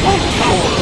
Oh, power!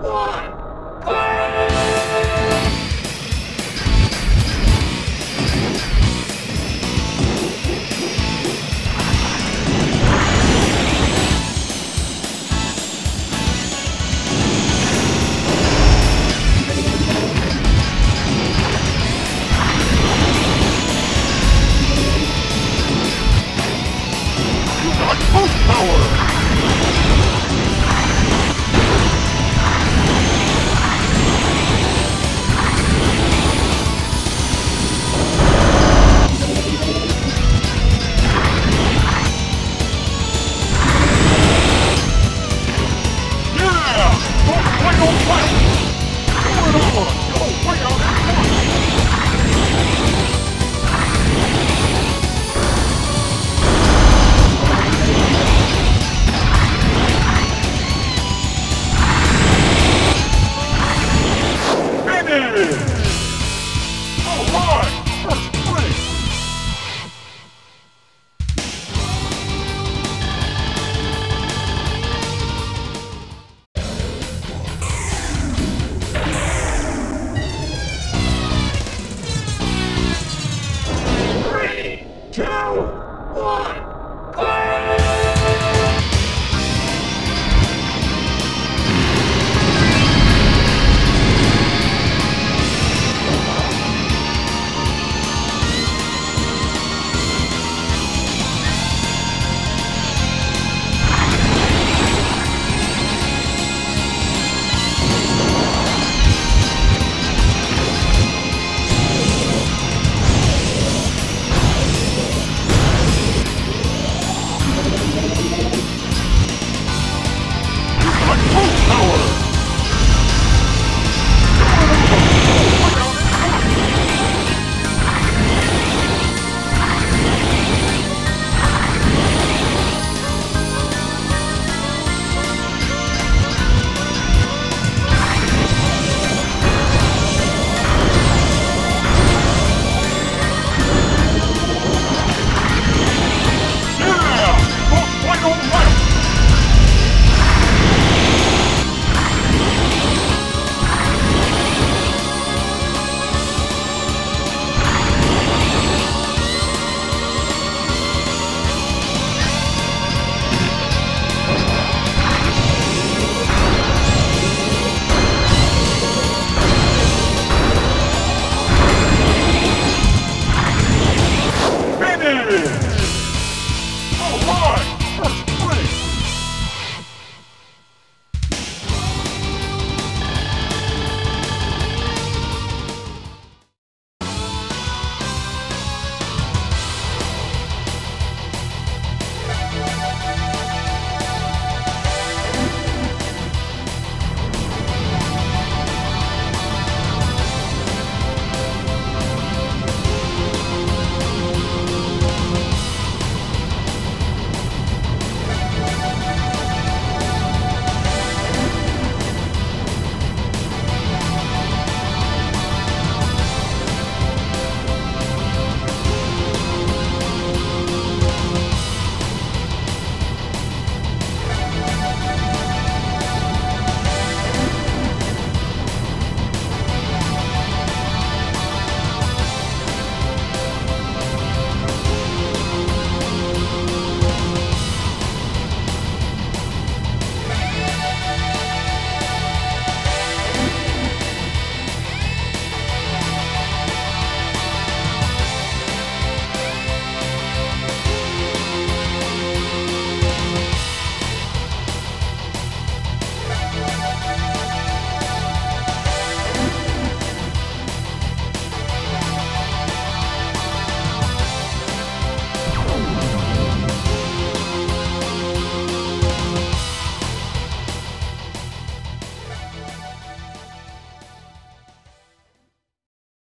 What?